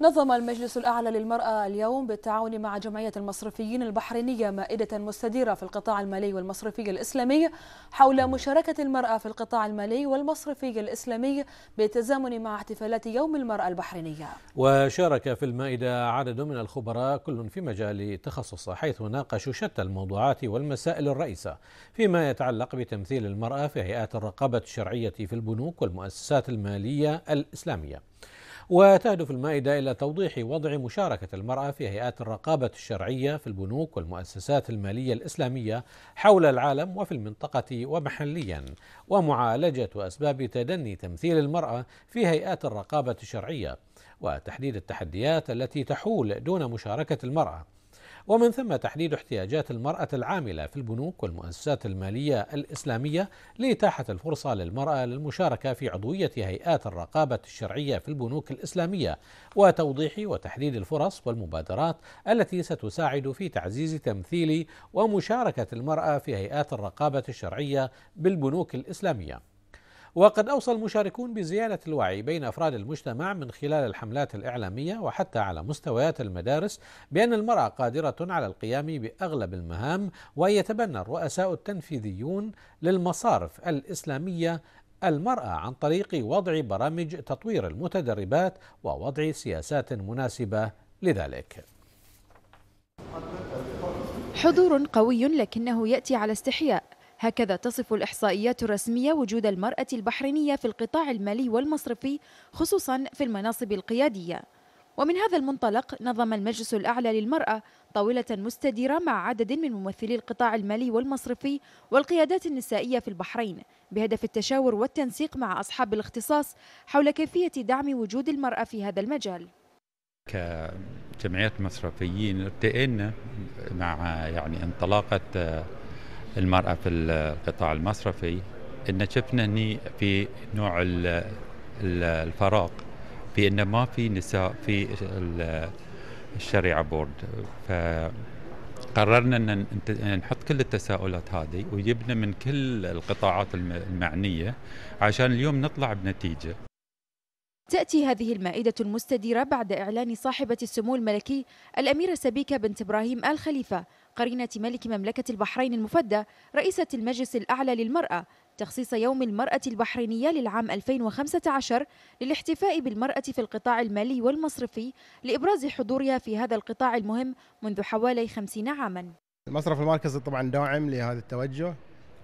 نظم المجلس الأعلى للمرأة اليوم بالتعاون مع جمعية المصرفيين البحرينية مائدة مستديرة في القطاع المالي والمصرفي الإسلامي حول مشاركة المرأة في القطاع المالي والمصرفي الإسلامي بالتزامن مع احتفالات يوم المرأة البحرينية. وشارك في المائدة عدد من الخبراء كل في مجال تخصصه حيث ناقشوا شتى الموضوعات والمسائل الرئيسة فيما يتعلق بتمثيل المرأة في هيئات الرقابة الشرعية في البنوك والمؤسسات المالية الإسلامية. وتهدف المائدة إلى توضيح وضع مشاركة المرأة في هيئات الرقابة الشرعية في البنوك والمؤسسات المالية الإسلامية حول العالم وفي المنطقة ومحليا. ومعالجة أسباب تدني تمثيل المرأة في هيئات الرقابة الشرعية وتحديد التحديات التي تحول دون مشاركة المرأة. ومن ثم تحديد احتياجات المرأة العاملة في البنوك والمؤسسات المالية الإسلامية لإتاحة الفرصة للمرأة للمشاركة في عضوية هيئات الرقابة الشرعية في البنوك الإسلامية وتوضيح وتحديد الفرص والمبادرات التي ستساعد في تعزيز تمثيل ومشاركة المرأة في هيئات الرقابة الشرعية بالبنوك الإسلامية. وقد أوصى المشاركون بزيادة الوعي بين أفراد المجتمع من خلال الحملات الإعلامية وحتى على مستويات المدارس بأن المرأة قادرة على القيام بأغلب المهام ويتبنى الرؤساء التنفيذيون للمصارف الإسلامية المرأة عن طريق وضع برامج تطوير المتدربات ووضع سياسات مناسبة لذلك. حضور قوي لكنه يأتي على استحياء هكذا تصف الإحصائيات الرسمية وجود المرأة البحرينية في القطاع المالي والمصرفي خصوصا في المناصب القيادية. ومن هذا المنطلق نظم المجلس الأعلى للمرأة طاولة مستديرة مع عدد من ممثلي القطاع المالي والمصرفي والقيادات النسائية في البحرين بهدف التشاور والتنسيق مع أصحاب الاختصاص حول كيفية دعم وجود المرأة في هذا المجال. كجمعيات مصرفيين ارتئينا مع يعني انطلاقة المرأة في القطاع المصرفي إن شفنا هني في نوع الفراغ في انه ما في نساء في الشريعة بورد. فقررنا إن نحط كل التساؤلات هذه وجبنا من كل القطاعات المعنية عشان اليوم نطلع بنتيجة. تأتي هذه المائدة المستديرة بعد إعلان صاحبة السمو الملكي الأميرة سبيكة بنت إبراهيم آل خليفة قرينة ملك مملكة البحرين المفدى رئيسة المجلس الأعلى للمرأة تخصيص يوم المرأة البحرينية للعام 2015 للاحتفاء بالمرأة في القطاع المالي والمصرفي لإبراز حضورها في هذا القطاع المهم منذ حوالي 50 عاما. المصرف المركزي طبعا داعم لهذا التوجه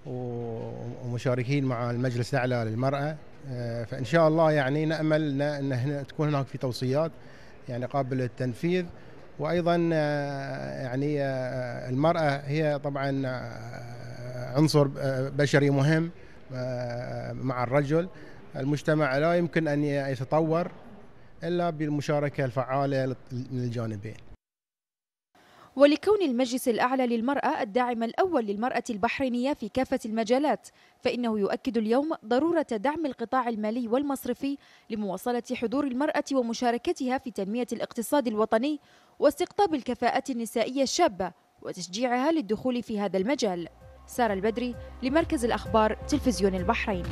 ومشاركين مع المجلس الأعلى للمرأة. آه، فإن شاء الله يعني نأمل أن تكون هناك في توصيات يعني قابلة للتنفيذ. وأيضا آه، يعني آه، المرأة هي طبعا عنصر بشري مهم مع الرجل. المجتمع لا يمكن أن يتطور إلا بالمشاركة الفعالة من الجانبين ولكون المجلس الأعلى للمرأة الداعم الأول للمرأة البحرينية في كافة المجالات فإنه يؤكد اليوم ضرورة دعم القطاع المالي والمصرفي لمواصلة حضور المرأة ومشاركتها في تنمية الاقتصاد الوطني واستقطاب الكفاءات النسائية الشابة وتشجيعها للدخول في هذا المجال. سارة البدري لمركز الأخبار تلفزيون البحرين.